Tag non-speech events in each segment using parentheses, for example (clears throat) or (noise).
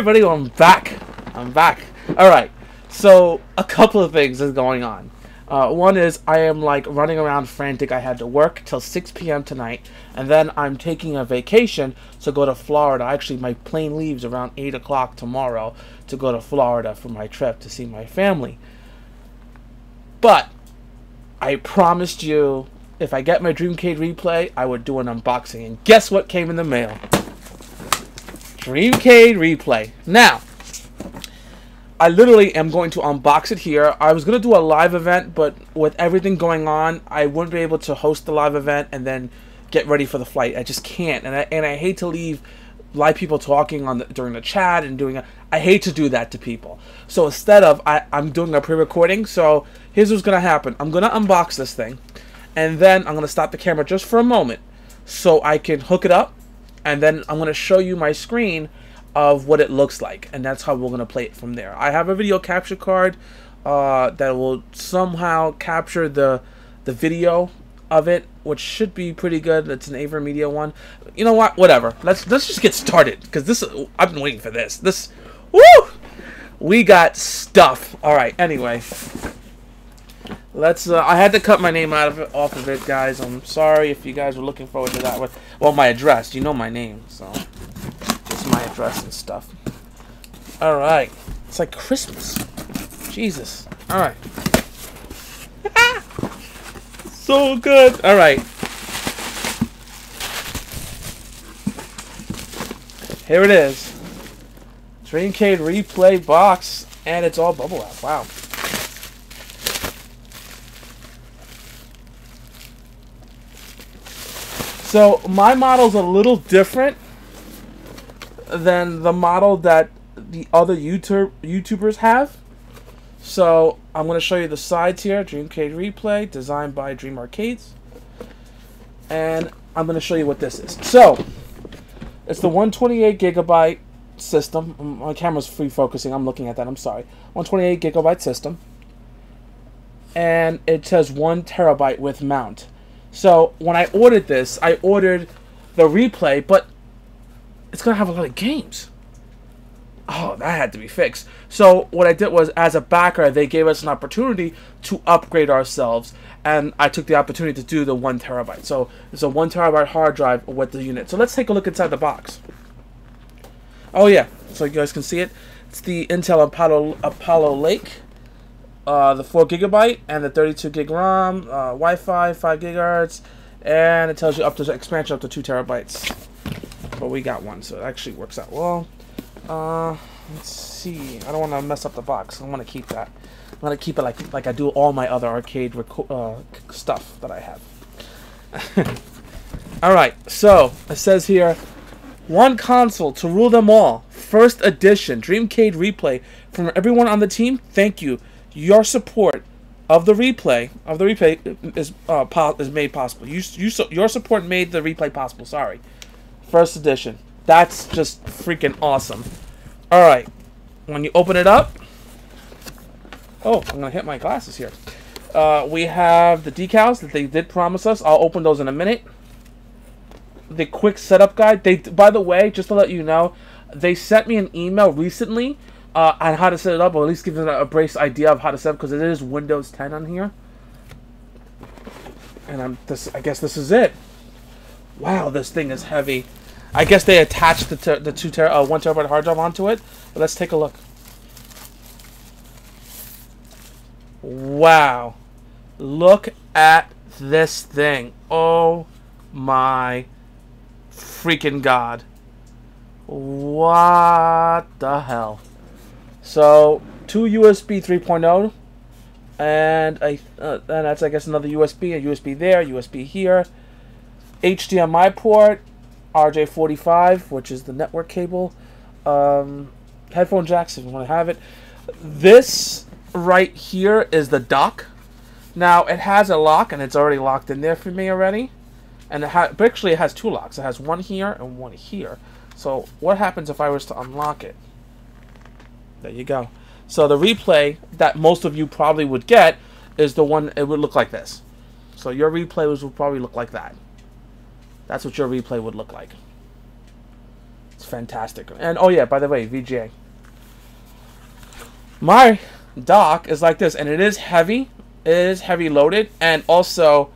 Everybody, I'm back. I'm back. Alright, so a couple of things is going on. Uh, one is I am like running around frantic. I had to work till 6 p.m. tonight, and then I'm taking a vacation to go to Florida. Actually, my plane leaves around 8 o'clock tomorrow to go to Florida for my trip to see my family. But I promised you if I get my Dreamcade replay, I would do an unboxing. And guess what came in the mail? Dreamcade replay. Now, I literally am going to unbox it here. I was going to do a live event, but with everything going on, I wouldn't be able to host the live event and then get ready for the flight. I just can't. And I, and I hate to leave live people talking on the, during the chat and doing a, I hate to do that to people. So instead of, I, I'm doing a pre-recording. So here's what's going to happen. I'm going to unbox this thing. And then I'm going to stop the camera just for a moment so I can hook it up and then I'm going to show you my screen of what it looks like and that's how we're going to play it from there. I have a video capture card uh, that will somehow capture the the video of it which should be pretty good. It's an AverMedia one. You know what? Whatever. Let's let's just get started because this i've been waiting for this. This woo! We got stuff. All right anyway let's uh, i had to cut my name out of it off of it guys i'm sorry if you guys were looking forward to that one well my address you know my name so just my address and stuff. Alright. It's like Christmas. Jesus. Alright. (laughs) so good. Alright. Here it is. Dreamcade replay box. And it's all bubble wrap. Wow. So my model's a little different than the model that the other YouTube YouTubers have. So I'm going to show you the sides here. Dreamcade Replay, designed by Dream Arcades. And I'm going to show you what this is. So, it's the 128 gigabyte system. Mm, my camera's free focusing. I'm looking at that. I'm sorry. 128 gigabyte system. And it says 1 terabyte with mount. So, when I ordered this, I ordered the replay, but it's gonna have a lot of games. Oh, that had to be fixed. So what I did was, as a backer, they gave us an opportunity to upgrade ourselves, and I took the opportunity to do the one terabyte. So it's a one terabyte hard drive with the unit. So let's take a look inside the box. Oh yeah, so you guys can see it. It's the Intel Apollo Apollo Lake, uh, the four gigabyte and the 32 gig ROM, uh, Wi-Fi, five gigahertz, and it tells you up to expansion up to two terabytes but we got one, so it actually works out well. Uh, let's see. I don't want to mess up the box. I want to keep that. I'm gonna keep it like like I do all my other arcade uh, stuff that I have. (laughs) all right, so it says here, one console to rule them all. First edition Dreamcade replay from everyone on the team. Thank you. Your support of the replay of the replay is uh, is made possible. You you so your support made the replay possible. Sorry. First edition. That's just freaking awesome. Alright. When you open it up... Oh, I'm to hit my glasses here. Uh, we have the decals that they did promise us. I'll open those in a minute. The quick setup guide. They, By the way, just to let you know, they sent me an email recently uh, on how to set it up, or at least give them a brace idea of how to set up, because it is Windows 10 on here. And I'm this. I guess this is it. Wow, this thing is heavy. I guess they attached the, the two ter uh, one terabyte hard drive onto it. But let's take a look. Wow. Look at this thing. Oh my freaking god. What the hell? So, two USB 3.0 and a uh, and that's I guess another USB, a USB there, USB here, HDMI port, RJ45, which is the network cable. Um, headphone jacks if you want to have it. This right here is the dock. Now it has a lock and it's already locked in there for me already. And it ha actually it has two locks. It has one here and one here. So what happens if I was to unlock it? There you go. So the replay that most of you probably would get is the one it would look like this. So your replay would probably look like that. That's what your replay would look like. It's fantastic. And oh yeah, by the way, VGA. My dock is like this, and it is heavy. It is heavy loaded, and also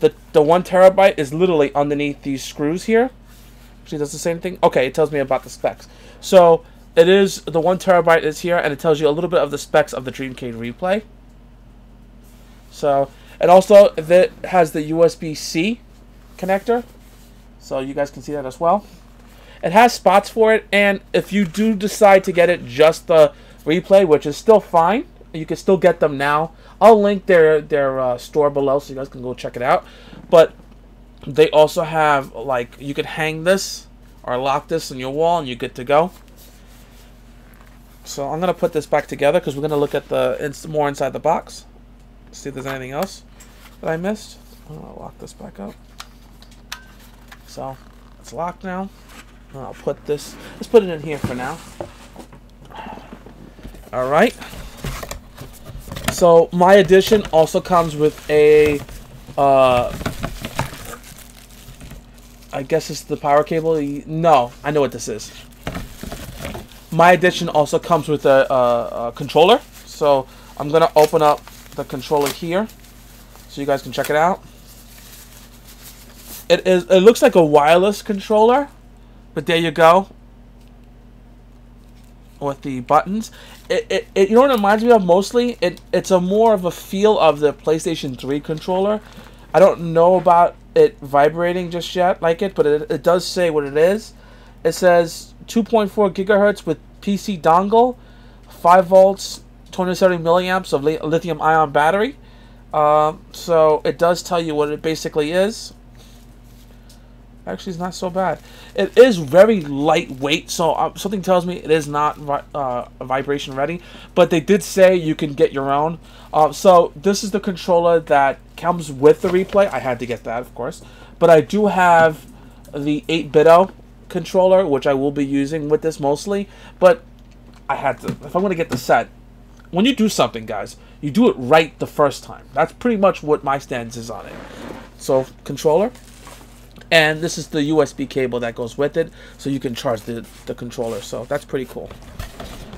the the one terabyte is literally underneath these screws here. Actually, does the same thing. Okay, it tells me about the specs. So it is the one terabyte is here, and it tells you a little bit of the specs of the Dreamcade replay. So it also it has the USB C connector, so you guys can see that as well. It has spots for it, and if you do decide to get it just the replay, which is still fine, you can still get them now. I'll link their their uh, store below so you guys can go check it out. But they also have like you could hang this or lock this on your wall and you're good to go. So I'm gonna put this back together because we're gonna look at the ins more inside the box. See if there's anything else that I missed. I'm going to lock this back up. So it's locked now. I'll put this. Let's put it in here for now. All right. So my edition also comes with a, uh, I guess it's the power cable. No, I know what this is. My edition also comes with a, a, a controller. So I'm gonna open up the controller here, so you guys can check it out. It is. It looks like a wireless controller, but there you go. With the buttons, it, it, it you know what it reminds me of mostly. It it's a more of a feel of the PlayStation Three controller. I don't know about it vibrating just yet like it, but it, it does say what it is. It says 2.4 gigahertz with PC dongle, 5 volts, 270 milliamps of lithium ion battery. Um, so it does tell you what it basically is. Actually, it's not so bad. It is very lightweight, so uh, something tells me it is not uh, vibration ready. But they did say you can get your own. Uh, so this is the controller that comes with the replay. I had to get that, of course. But I do have the 8-bit controller, which I will be using with this mostly. But I had to, if I'm going to get the set, when you do something, guys, you do it right the first time. That's pretty much what my stance is on it. So, controller. And this is the USB cable that goes with it, so you can charge the, the controller. So that's pretty cool.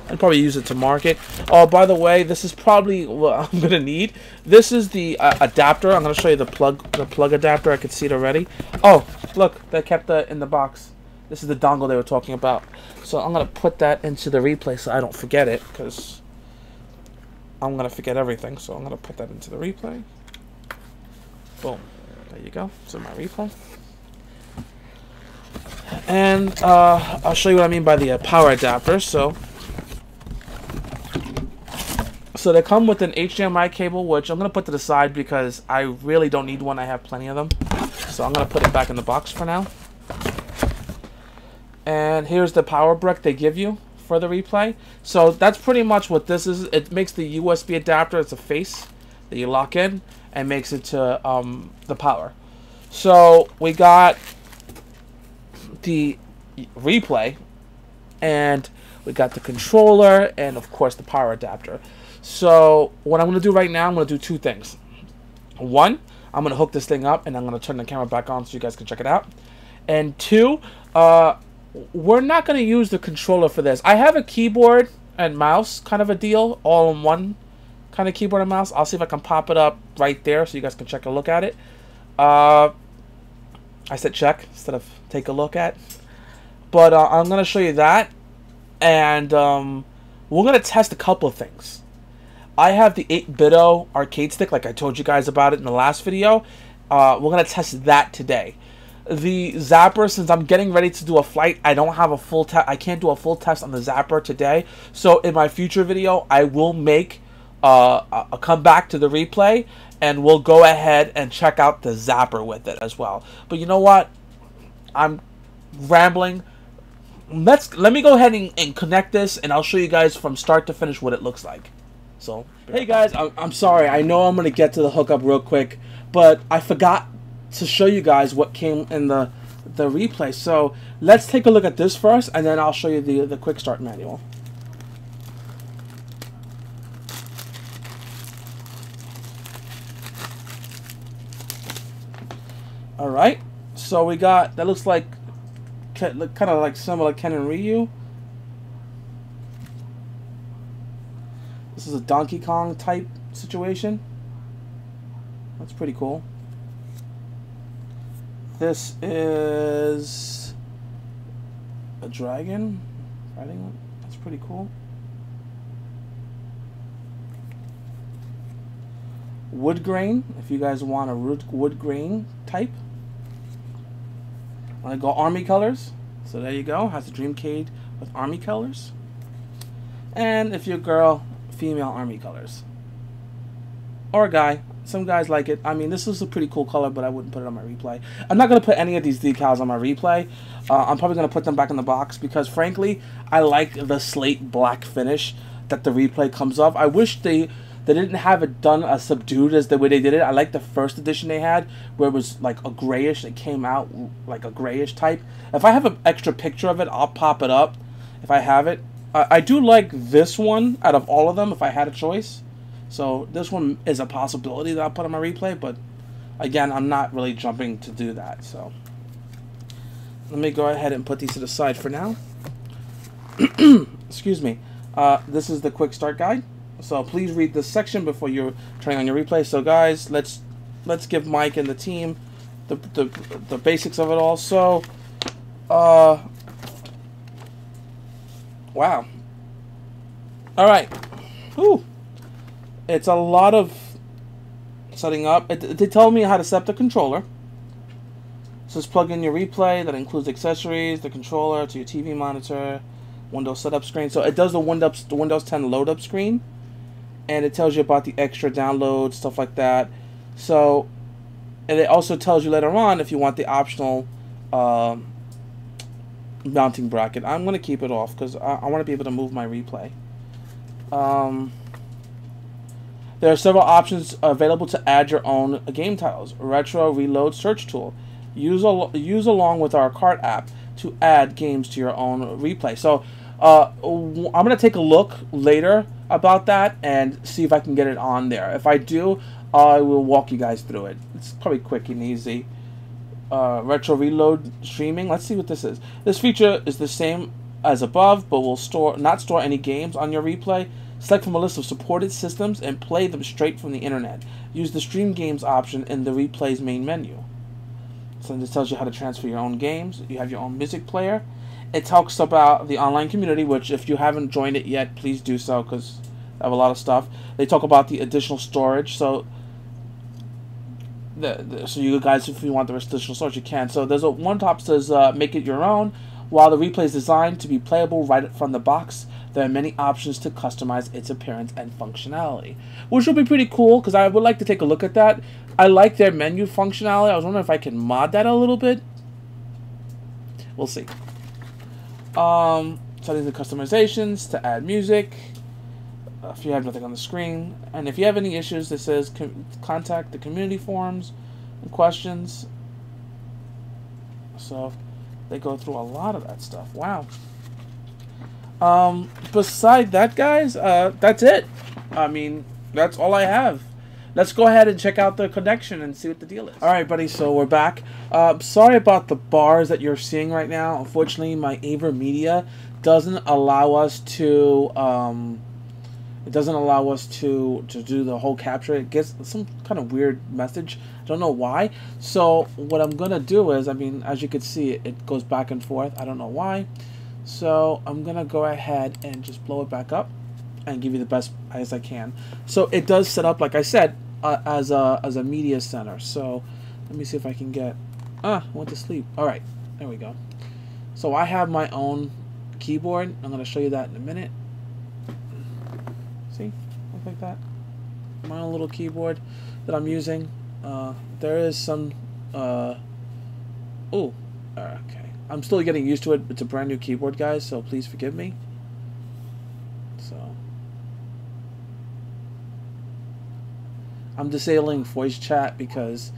I'd probably use it to market. Oh, by the way, this is probably what (laughs) I'm gonna need. This is the uh, adapter. I'm gonna show you the plug, the plug adapter. I can see it already. Oh, look, they kept that in the box. This is the dongle they were talking about. So I'm gonna put that into the replay so I don't forget it, because I'm gonna forget everything. So I'm gonna put that into the replay. Boom. There you go. In my replay. And uh, I'll show you what I mean by the uh, power adapter. So, so they come with an HDMI cable, which I'm going to put to the side because I really don't need one. I have plenty of them. So I'm going to put it back in the box for now. And here's the power brick they give you for the replay. So that's pretty much what this is. It makes the USB adapter, it's a face that you lock in and makes it to um, the power. So we got the replay and we got the controller and of course the power adapter. So what I'm going to do right now, I'm going to do two things. One, I'm going to hook this thing up and I'm going to turn the camera back on so you guys can check it out. And two, uh, we're not going to use the controller for this. I have a keyboard and mouse kind of a deal, all in one kind of keyboard and mouse. I'll see if I can pop it up right there so you guys can check a look at it. Uh, I said check instead of take a look at. But uh, I'm going to show you that. And um, we're going to test a couple of things. I have the 8BitDo arcade stick, like I told you guys about it in the last video. Uh, we're going to test that today. The Zapper, since I'm getting ready to do a flight, I don't have a full test. I can't do a full test on the Zapper today. So in my future video, I will make uh, a comeback to the replay and we'll go ahead and check out the Zapper with it as well. But you know what? I'm rambling. Let's let me go ahead and, and, connect this, and I'll show you guys from start to finish what it looks like. So, hey guys, I'm, I'm sorry. I know I'm gonna get to the hookup real quick, but I forgot to show you guys what came in the the replay. So let's take a look at this first, and then I'll show you the the quick start manual. All right. So we got, that looks like kind of like similar Ken and Ryu. This is a Donkey Kong type situation. That's pretty cool. This is a dragon fighting. That's pretty cool. Wood grain, if you guys want a root wood grain type. I go army colors. So there you go. Has a Dreamcade with army colors. And if you're a girl, female army colors. Or a guy. Some guys like it. I mean, this is a pretty cool color, but I wouldn't put it on my replay. I'm not going to put any of these decals on my replay. Uh, I'm probably going to put them back in the box because, frankly, I like the slate black finish that the replay comes off. I wish they they didn't have it done as subdued as the way they did it. I like the first edition they had, where it was like a grayish. It came out like a grayish type. If I have an extra picture of it, I'll pop it up. If I have it, uh, I do like this one out of all of them. If I had a choice, so this one is a possibility that I'll put on my replay. But again, I'm not really jumping to do that. So let me go ahead and put these to the side for now. (clears throat) Excuse me. Uh, this is the quick start guide. So please read this section before you're trying on your replay. So guys, let's let's give Mike and the team the the, the basics of it all. So, uh, wow. All right. Whew. It's a lot of setting up. It, they tell me how to set the controller. So just plug in your replay. That includes accessories, the controller to your TV monitor, Windows setup screen. So it does the Windows the Windows 10 load up screen and it tells you about the extra downloads, stuff like that. So, and it also tells you later on if you want the optional uh, mounting bracket. I'm going to keep it off because I, I want to be able to move my replay. Um, there are several options available to add your own game titles. Retro Reload Search Tool. Use, al use along with our cart app to add games to your own replay. So uh, I'm going to take a look later about that and see if I can get it on there. If I do, I will walk you guys through it. It's probably quick and easy. Uh, retro reload streaming. Let's see what this is. This feature is the same as above, but will store not store any games on your replay. Select from a list of supported systems and play them straight from the internet. Use the stream games option in the replay's main menu. So this tells you how to transfer your own games. You have your own music player it talks about the online community, which if you haven't joined it yet, please do so because I have a lot of stuff. They talk about the additional storage, so the, the, so you guys, if you want the additional storage, you can. So there's a one top says uh, make it your own. While the replay is designed to be playable right from the box, there are many options to customize its appearance and functionality, which will be pretty cool because I would like to take a look at that. I like their menu functionality. I was wondering if I can mod that a little bit. We'll see. Um, settings and customizations to add music. If you have nothing on the screen, and if you have any issues, it says contact the community forums and questions. So they go through a lot of that stuff. Wow. Um, beside that, guys, uh, that's it. I mean, that's all I have let's go ahead and check out the connection and see what the deal is. All right, buddy. So we're back. Uh, sorry about the bars that you're seeing right now. Unfortunately, my AverMedia doesn't allow us to. Um, it doesn't allow us to to do the whole capture. It gets some kind of weird message. I don't know why. So what I'm gonna do is, I mean, as you can see, it, it goes back and forth. I don't know why. So I'm gonna go ahead and just blow it back up and give you the best as I can. So it does set up, like I said, uh, as a as a media center. So let me see if I can get. Ah, went to sleep. All right, there we go. So I have my own keyboard. I'm going to show you that in a minute. See, look like that. My own little keyboard that I'm using. Uh, there is some. Uh, oh, okay. I'm still getting used to it. It's a brand new keyboard, guys. So please forgive me. So. I'm disabling voice chat because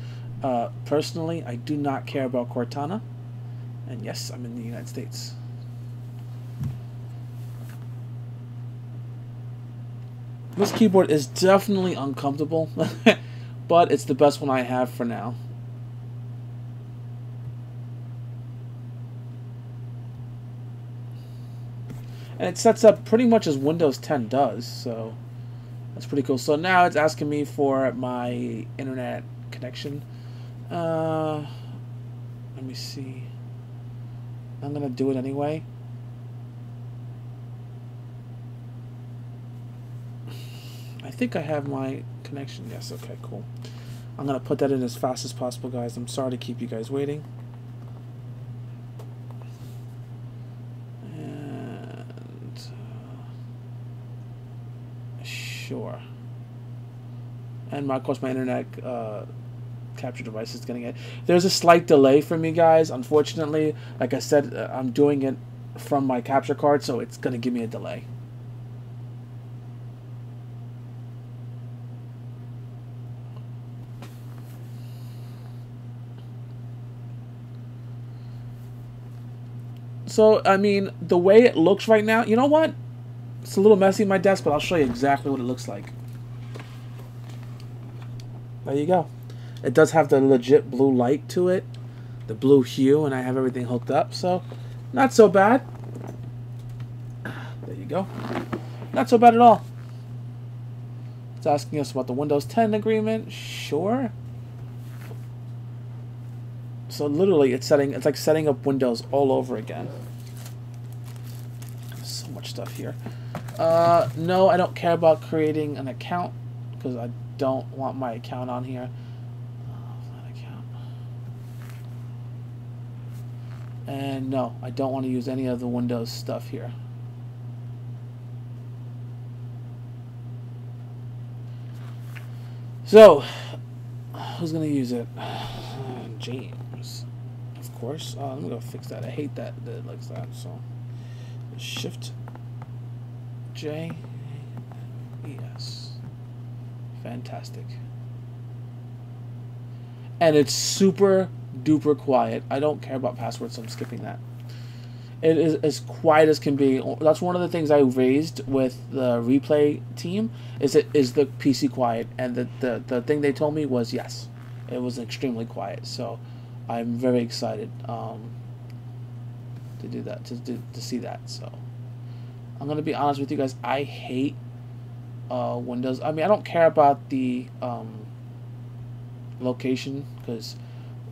uh, personally, I do not care about Cortana. And yes, I'm in the United States. This keyboard is definitely uncomfortable, (laughs) but it's the best one I have for now. And it sets up pretty much as Windows 10 does, so that's pretty cool. So now it's asking me for my internet connection. Uh, let me see. I'm going to do it anyway. I think I have my connection. Yes, okay, cool. I'm going to put that in as fast as possible, guys. I'm sorry to keep you guys waiting. And... Sure. And, my, of course, my internet uh, capture device is getting it. There's a slight delay for me, guys. Unfortunately, like I said, uh, I'm doing it from my capture card, so it's going to give me a delay. So, I mean, the way it looks right now, you know what? It's a little messy in my desk, but I'll show you exactly what it looks like. There you go. It does have the legit blue light to it, the blue hue, and I have everything hooked up, so not so bad. There you go. Not so bad at all. It's asking us about the Windows 10 agreement. Sure. So literally, it's setting. It's like setting up Windows all over again. Stuff here. Uh, no, I don't care about creating an account because I don't want my account on here. And no, I don't want to use any of the Windows stuff here. So, who's going to use it? (sighs) James of course. Uh, let me go fix that. I hate that, that it looks that. So Shift J E S. Fantastic. And it's super duper quiet. I don't care about passwords, so I'm skipping that. It is as quiet as can be. That's one of the things I raised with the replay team. Is it is the PC quiet? And the, the the thing they told me was yes, it was extremely quiet. So I'm very excited um, to do that, to, to, to see that. So I'm gonna be honest with you guys. I hate uh, Windows. I mean, I don't care about the um, location because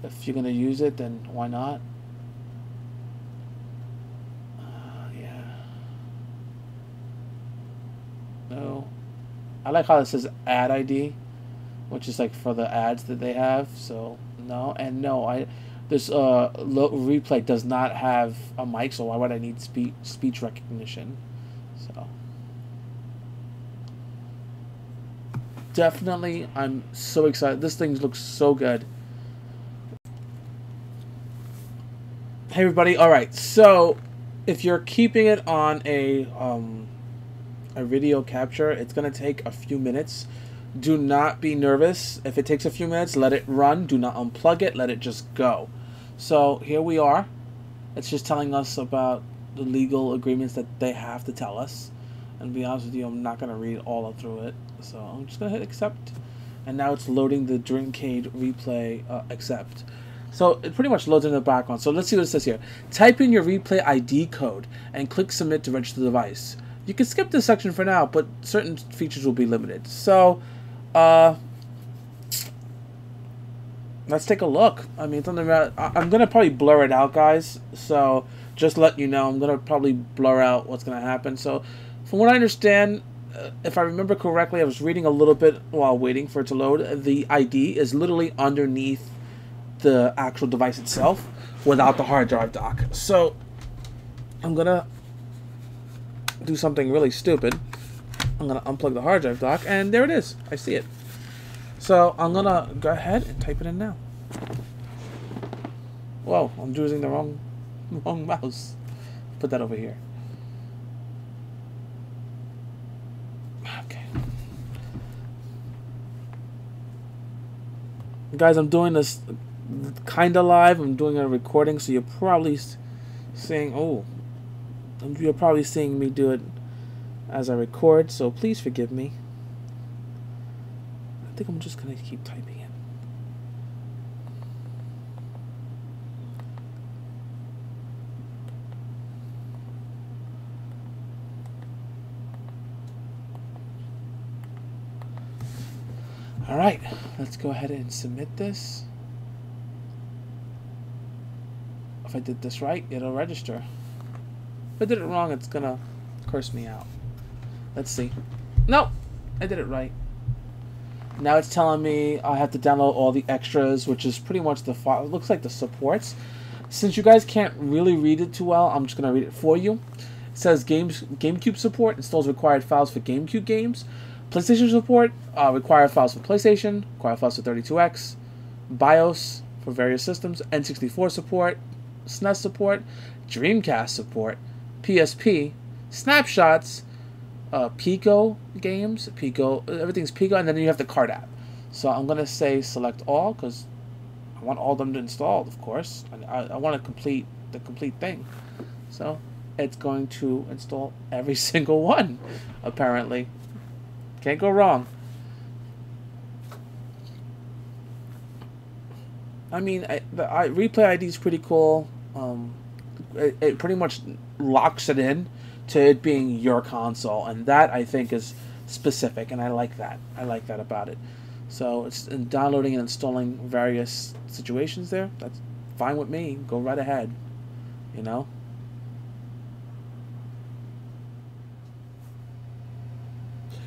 if you're gonna use it, then why not? Uh, yeah. No. I like how it says ad ID, which is like for the ads that they have. So no, and no, I this uh replay does not have a mic, so why would I need speech speech recognition? So definitely, I'm so excited. This thing looks so good. Hey everybody! All right, so if you're keeping it on a um a video capture, it's gonna take a few minutes do not be nervous. If it takes a few minutes, let it run. Do not unplug it. Let it just go. So here we are. It's just telling us about the legal agreements that they have to tell us. And be honest with you, I'm not going to read all of through it. So I'm just going to hit accept. And now it's loading the Dreamcade replay uh, accept. So it pretty much loads in the background. So let's see what it says here. Type in your replay ID code and click submit to register the device. You can skip this section for now, but certain features will be limited. So uh, let's take a look. I mean, something about, I'm gonna probably blur it out, guys. So just let you know, I'm gonna probably blur out what's gonna happen. So, from what I understand, uh, if I remember correctly, I was reading a little bit while waiting for it to load. The ID is literally underneath the actual device itself, without the hard drive dock. So, I'm gonna do something really stupid. I'm going to unplug the hard drive dock, and there it is. I see it. So I'm going to go ahead and type it in now. Whoa, I'm using the wrong, (laughs) wrong mouse. Put that over here. Okay. Guys, I'm doing this kind of live. I'm doing a recording, so you're probably seeing, oh, you're probably seeing me do it as I record, so please forgive me. I think I'm just going to keep typing in. Alright, let's go ahead and submit this. If I did this right, it'll register. If I did it wrong, it's gonna curse me out. Let's see. Nope, I did it right. Now it's telling me I have to download all the extras, which is pretty much the file. It looks like the supports. Since you guys can't really read it too well, I'm just gonna read it for you. It says games GameCube support installs required files for GameCube games. PlayStation support uh, required files for PlayStation, required files for 32X, BIOS for various systems, N64 support, SNES support, Dreamcast support, PSP, snapshots, uh, Pico games, Pico, everything's Pico, and then you have the card app. So I'm gonna say select all because I want all of them to install, of course. I, I want to complete the complete thing. So it's going to install every (laughs) single one, apparently. Can't go wrong. I mean, I, the I, replay ID is pretty cool. Um, it, it pretty much locks it in to it being your console, and that I think is specific, and I like that. I like that about it. So it's in downloading and installing various situations there. That's fine with me. Go right ahead. You know.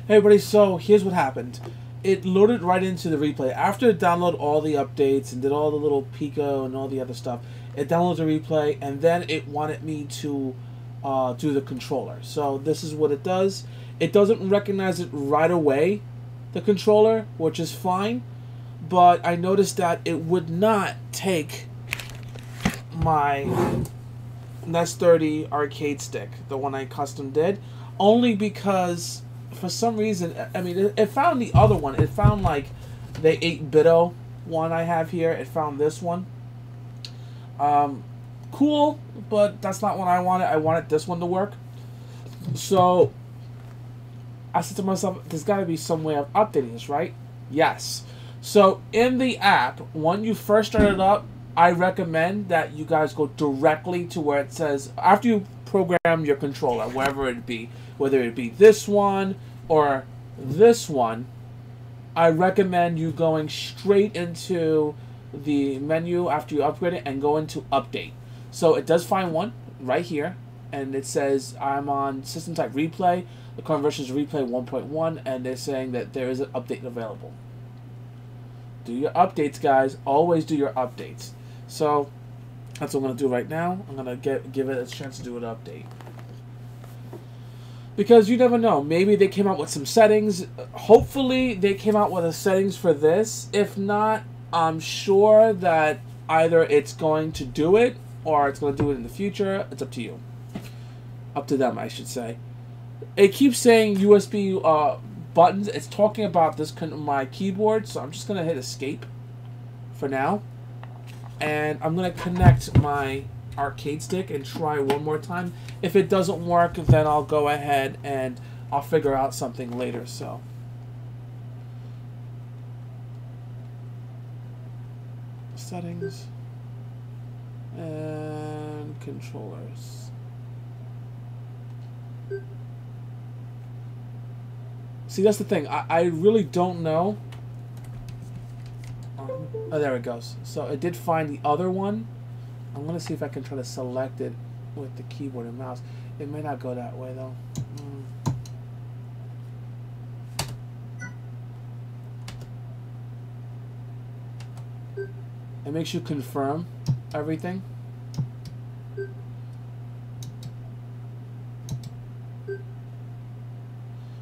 Everybody, so here's what happened. It loaded right into the replay. After it downloaded all the updates and did all the little Pico and all the other stuff, it downloaded the replay and then it wanted me to uh, do the controller. So this is what it does. It doesn't recognize it right away, the controller, which is fine. But I noticed that it would not take my NES 30 arcade stick, the one I custom did, only because for some reason, I mean, it, it found the other one. It found like the 8BitDo one I have here. It found this one. Um, cool, but that's not what I wanted. I wanted this one to work. So I said to myself, there's got to be some way of updating this, right? Yes. So in the app, when you first start it up, I recommend that you guys go directly to where it says after you program your controller, wherever it be, whether it be this one or this one, I recommend you going straight into the menu after you upgrade it and go into update. So it does find one right here, and it says I'm on system type replay. The current version is replay 1.1, and they're saying that there is an update available. Do your updates, guys. Always do your updates. So that's what I'm gonna do right now. I'm gonna get give it a chance to do an update because you never know. Maybe they came out with some settings. Hopefully, they came out with the settings for this. If not, I'm sure that either it's going to do it or it's going to do it in the future. It's up to you. Up to them, I should say. It keeps saying USB uh, buttons. It's talking about this my keyboard, so I'm just going to hit escape for now. And I'm going to connect my arcade stick and try one more time. If it doesn't work, then I'll go ahead and I'll figure out something later. So. Settings and controllers. See, that's the thing. I, I really don't know. Um, oh, there it goes. So it did find the other one. I'm going to see if I can try to select it with the keyboard and mouse. It may not go that way though. Mm. It makes you confirm everything.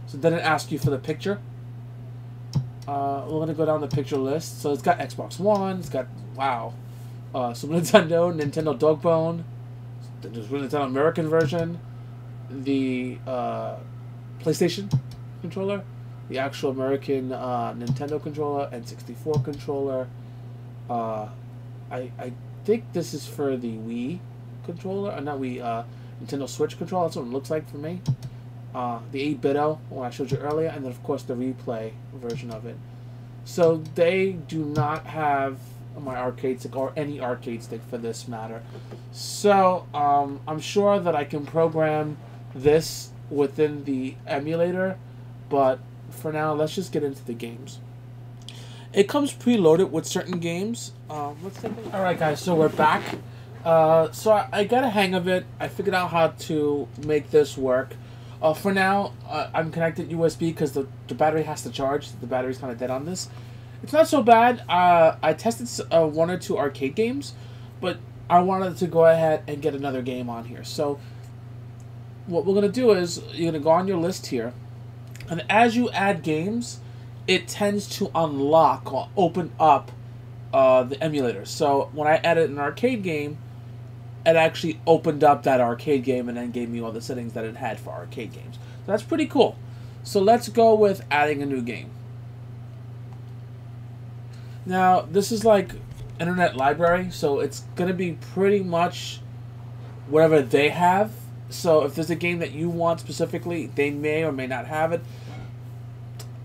So then it asks you for the picture. Uh, we're gonna go down the picture list. So it's got Xbox One. It's got wow, uh, Super Nintendo, Nintendo Dogbone, the Super Nintendo American version, the uh, PlayStation controller, the actual American uh, Nintendo controller, N64 controller. Uh, I I think this is for the Wii controller, or not Wii, uh, Nintendo Switch controller. That's what it looks like for me. Uh, the 8BitDo, one I showed you earlier, and then of course the replay version of it. So they do not have my arcade stick or any arcade stick for this matter. So um, I'm sure that I can program this within the emulator, but for now let's just get into the games. It comes preloaded with certain games. Let's take a All right, guys. So we're back. Uh, so I, I got a hang of it. I figured out how to make this work. Uh, for now, uh, I'm connected USB because the, the battery has to charge. The battery's kind of dead on this. It's not so bad. Uh, I tested uh, one or two arcade games, but I wanted to go ahead and get another game on here. So what we're going to do is you're going to go on your list here. And as you add games, it tends to unlock or open up uh, the emulator. So when I added an arcade game, it actually opened up that arcade game and then gave me all the settings that it had for arcade games. So that's pretty cool. So let's go with adding a new game. Now, this is like Internet Library, so it's going to be pretty much whatever they have. So if there's a game that you want specifically, they may or may not have it.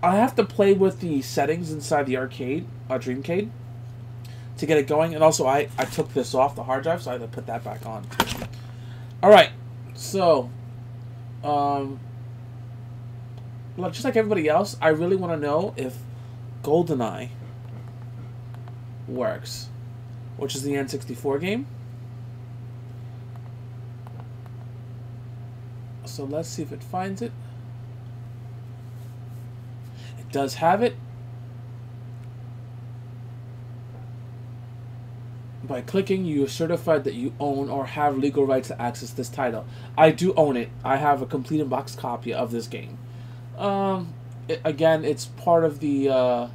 I have to play with the settings inside the arcade, uh, Dreamcade, to get it going. And also, I, I took this off the hard drive, so I had to put that back on. Alright, so, um, just like everybody else, I really want to know if GoldenEye works, which is the N64 game. So let's see if it finds it. It does have it. By clicking, you are certified that you own or have legal rights to access this title. I do own it. I have a complete in-box copy of this game. Um, it, again, it's part of the uh,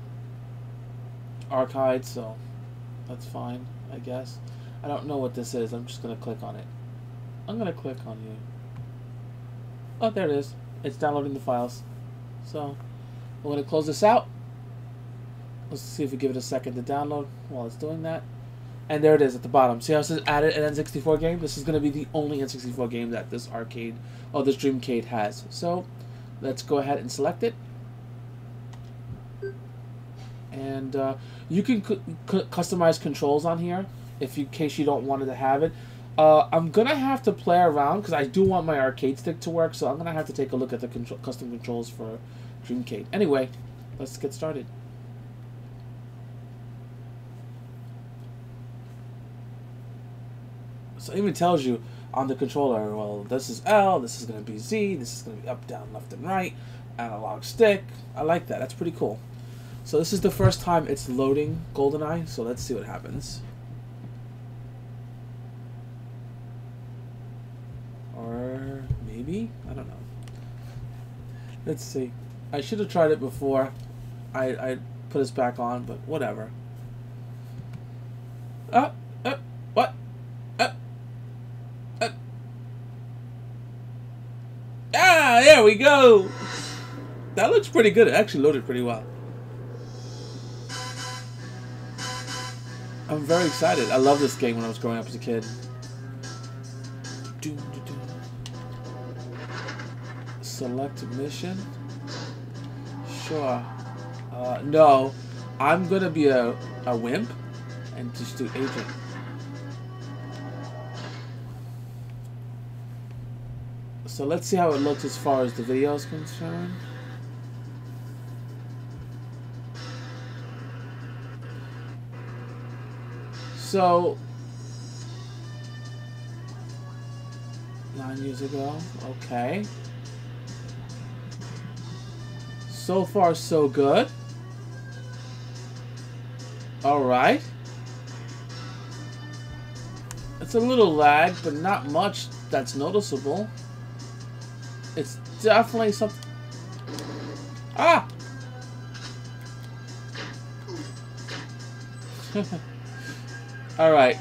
archive, so that's fine, I guess. I don't know what this is. I'm just going to click on it. I'm going to click on you. Oh, there it is. It's downloading the files. So, we're going to close this out. Let's see if we give it a second to download while it's doing that. And there it is at the bottom. See how it says added an N64 game? This is going to be the only N64 game that this arcade, or this Dreamcade has. So, let's go ahead and select it. And uh, you can customize controls on here, if you, in case you don't want to have it. Uh, I'm to have to play around, because I do want my arcade stick to work, so I'm to have to take a look at the control custom controls for Dreamcade. Anyway, let's get started. So it even tells you on the controller, well, this is L, this is to be Z, this is to be up, down, left, and right, analog stick. I like that. That's pretty cool. So this is the first time it's loading GoldenEye, so let's see what happens. Or maybe? I don't know. Let's see. I should have tried it before I, I put this back on, but whatever. Uh, uh, what? Ah, there we go. That looks pretty good. It actually loaded pretty well. I'm very excited. I love this game when I was growing up as a kid. Select mission. Sure. Uh, no. I'm gonna be a, a wimp and just do agent. So let's see how it looks as far as the video is concerned. So, nine years ago, okay. So far, so good. Alright. It's a little lag, but not much that's noticeable. It's definitely something... Ah! (laughs) Alright.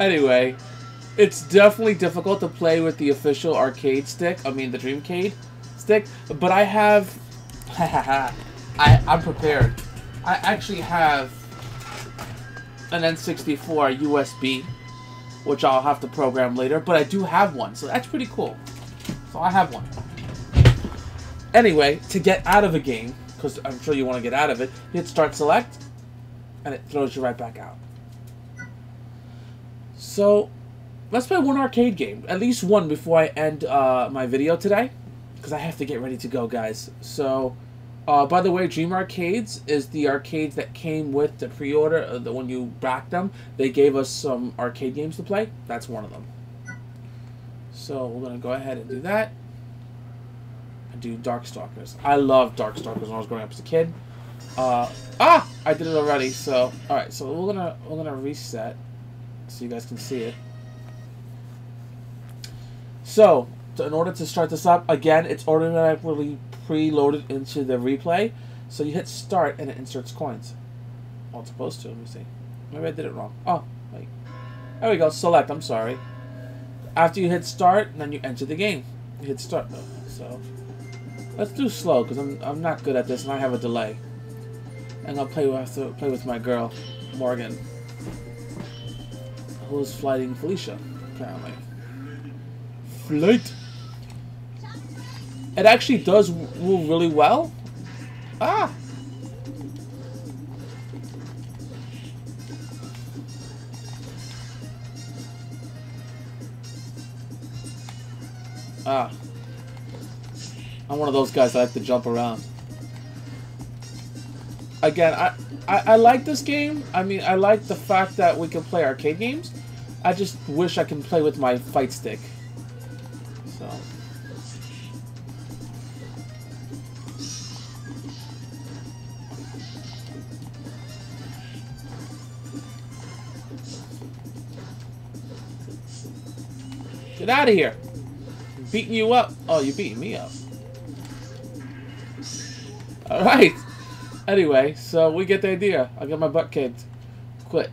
anyway, it's definitely difficult to play with the official arcade stick, I mean the Dreamcade stick, but I have... (laughs) I, I'm prepared. I actually have an N64 USB which I'll have to program later, but I do have one, so that's pretty cool. So I have one. Anyway, to get out of a game, because I'm sure you want to get out of it, hit Start Select, and it throws you right back out. So, let's play one arcade game. At least one before I end uh, my video today, because I have to get ready to go, guys. So, Uh, by the way, Dream Arcades is the arcades that came with the pre-order. Uh, the when you backed them, they gave us some arcade games to play. That's one of them. So we're gonna go ahead and do that. And do Darkstalkers. I love Darkstalkers when I was growing up as a kid. Uh, ah, I did it already. So all right, so we're gonna we're gonna reset so you guys can see it. So in order to start this up, again, it's automatically preloaded into the replay. So you hit start and it inserts coins. Oh, it's supposed to. Let me see. Maybe I did it wrong. Oh, wait. There we go. Select. I'm sorry. After you hit start, then you enter the game. You hit start though. So let's do slow because I'm I'm not good at this and I have a delay. And I'll play with play with my girl, Morrigan, who's flighting Felicia apparently. Flight. It actually does move really well. Ah! Ah. I'm one of those guys that like to jump around. Again, I, I, I like this game. I mean, I like the fact that we can play arcade games. I just wish I can play with my fight stick. So... Get out of here. I'm beating you up. Oh, you're beating me up. Alright. Anyway, so we get the idea. I got my butt kicked. Quit.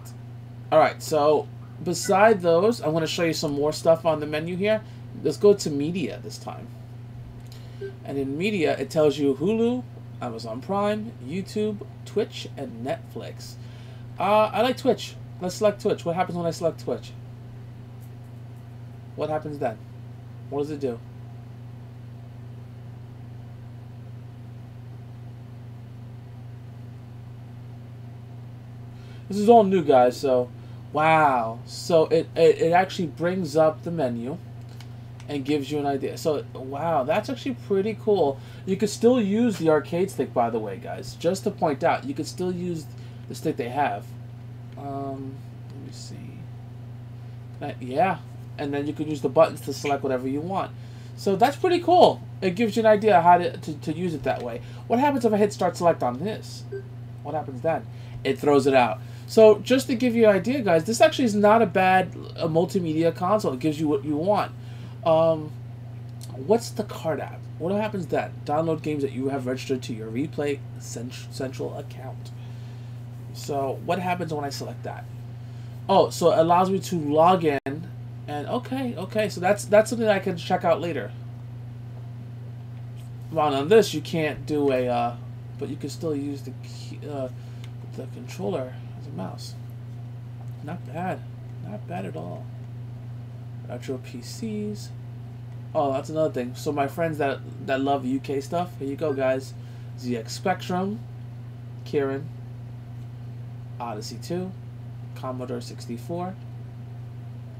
Alright, so beside those, I'm going to show you some more stuff on the menu here. Let's go to media this time. And in media, it tells you Hulu, Amazon Prime, YouTube, Twitch, and Netflix. Uh, I like Twitch. Let's select Twitch. What happens when I select Twitch? What happens then? What does it do? This is all new, guys, so... Wow. So it, it, it actually brings up the menu and gives you an idea. So, wow, that's actually pretty cool. You could still use the arcade stick, by the way, guys. Just to point out, you could still use the stick they have. Um, let me see. Uh, yeah, and then you can use the buttons to select whatever you want. So that's pretty cool. It gives you an idea how to, to, to use it that way. What happens if I hit start select on this? What happens then? It throws it out. So just to give you an idea, guys, this actually is not a bad multimedia console. It gives you what you want. Um, what's the card app? What happens then? Download games that you have registered to your Replay Central account. So what happens when I select that? Oh, so it allows me to log in and okay, okay, so that's that's something I can check out later. Well, on this you can't do a, uh, but you can still use the uh, the controller mouse. Not bad, not bad at all. Retro PCs. Oh, that's another thing. So my friends that that love UK stuff, here you go, guys. ZX Spectrum, Kirin, Odyssey 2, Commodore 64.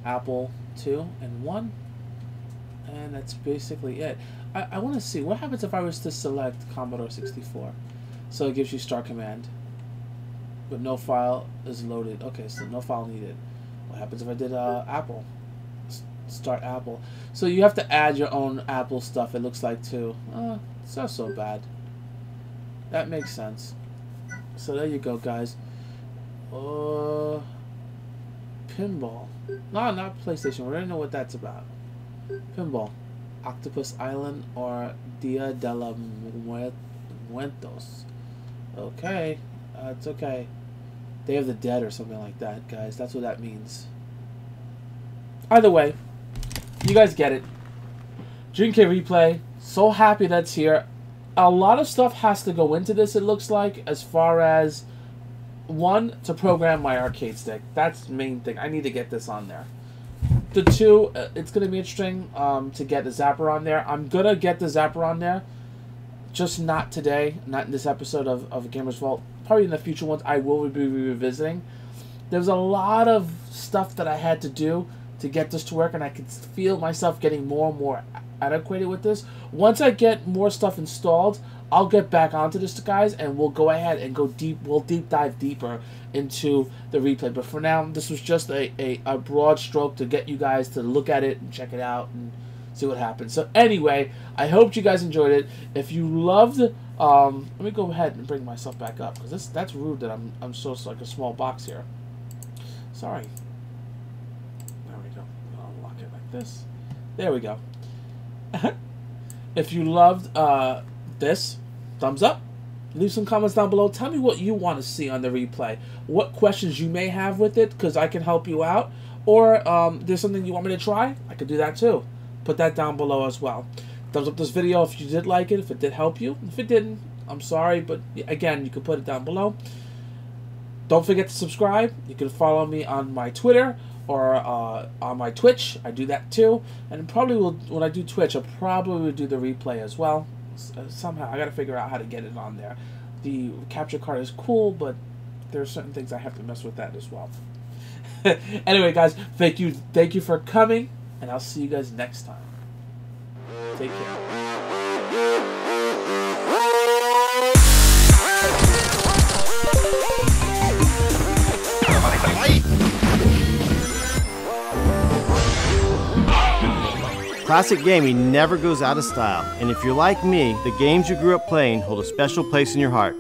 Apple 2 and 1. And that's basically it. I, I want to see, what happens if I was to select Commodore 64? So it gives you Start Command. But no file is loaded. Okay, so no file needed. What happens if I did uh, Apple? Start Apple. So you have to add your own Apple stuff, it looks like, too. Uh, it's not so bad. That makes sense. So there you go, guys. Uh, pinball. No, not PlayStation. We already know what that's about. Pinball. Octopus Island or Dia de los Muertos. Okay. Uh, it's okay. Day of the Dead or something like that, guys. That's what that means. Either way, you guys get it. Dream Dreamcade Replay. So happy that's here. A lot of stuff has to go into this, it looks like, as far as one to program my arcade stick. That's the main thing. I need to get this on there. The two, uh, it's gonna be interesting um, to get the zapper on there. I'm gonna get the zapper on there, just not today, not in this episode of of Gamers Vault. Probably in the future ones, I will be revisiting. There's a lot of stuff that I had to do to get this to work, and I could feel myself getting more and more adequate with this. Once I get more stuff installed, I'll get back onto this, guys, and we'll go ahead and go deep. We'll deep dive deeper into the replay. But for now, this was just a, a, a broad stroke to get you guys to look at it and check it out and see what happens. So anyway, I hope you guys enjoyed it. If you loved, um, let me go ahead and bring myself back up because that's rude that I'm I'm so like a small box here. Sorry. There we go. Lock it like this. There we go. (laughs) if you loved uh, this, thumbs up. Leave some comments down below. Tell me what you want to see on the replay. What questions you may have with it, because I can help you out. Or um, there's something you want me to try, I could do that too. Put that down below as well. Thumbs up this video if you did like it, if it did help you. If it didn't, I'm sorry, but again, you can put it down below. Don't forget to subscribe. You can follow me on my Twitter or uh, on my Twitch. I do that too. And probably will when I do Twitch, I'll probably do the replay as well. Uh, somehow I got to figure out how to get it on there. The capture card is cool, but there are certain things I have to mess with that as well. (laughs) anyway, guys, thank you, thank you for coming, and I'll see you guys next time. Take care. Classic gaming never goes out of style, and if you're like me, the games you grew up playing hold a special place in your heart.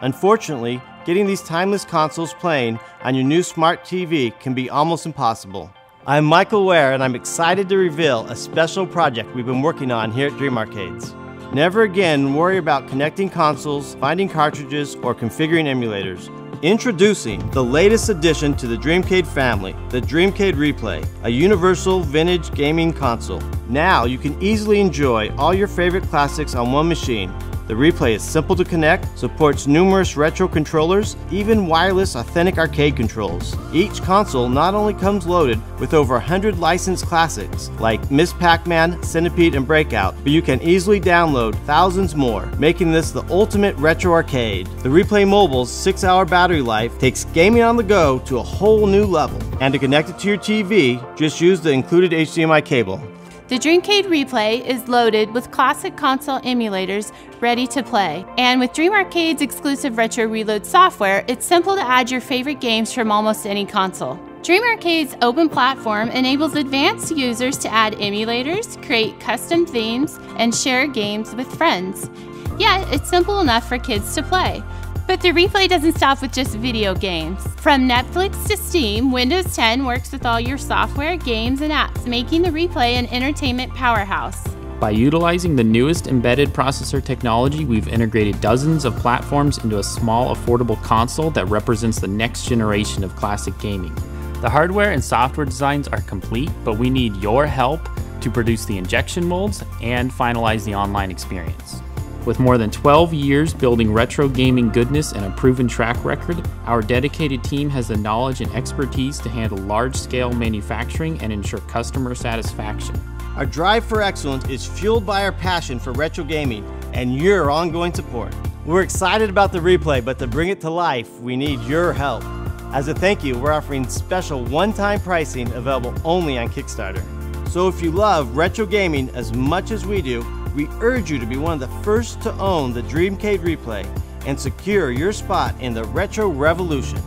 Unfortunately, getting these timeless consoles playing on your new smart TV can be almost impossible. I'm Michael Ware, and I'm excited to reveal a special project we've been working on here at Dream Arcades. Never again worry about connecting consoles, finding cartridges, or configuring emulators. Introducing the latest addition to the Dreamcade family, the Dreamcade Replay, a universal vintage gaming console. Now you can easily enjoy all your favorite classics on one machine the replay is simple to connect, supports numerous retro controllers, even wireless authentic arcade controls. Each console not only comes loaded with over 100 licensed classics like Ms. Pac-Man, Centipede, and Breakout, but you can easily download thousands more, making this the ultimate retro arcade. The Replay Mobile's 6-hour battery life takes gaming on the go to a whole new level. And to connect it to your TV, just use the included HDMI cable. The Dreamcade Replay is loaded with classic console emulators ready to play. And with Dream Arcade's exclusive Retro Reload software, it's simple to add your favorite games from almost any console. Dream Arcade's open platform enables advanced users to add emulators, create custom themes, and share games with friends. Yet, it's simple enough for kids to play. But the replay doesn't stop with just video games. From Netflix to Steam, Windows 10 works with all your software, games, and apps, making the replay an entertainment powerhouse. By utilizing the newest embedded processor technology, we've integrated dozens of platforms into a small, affordable console that represents the next generation of classic gaming. The hardware and software designs are complete, but we need your help to produce the injection molds and finalize the online experience. With more than 12 years building retro gaming goodness and a proven track record, our dedicated team has the knowledge and expertise to handle large scale manufacturing and ensure customer satisfaction. Our drive for excellence is fueled by our passion for retro gaming and your ongoing support. We're excited about the replay, but to bring it to life, we need your help. As a thank you, we're offering special one time pricing available only on Kickstarter. So if you love retro gaming as much as we do, we urge you to be one of the first to own the Dreamcade Replay and secure your spot in the retro revolution.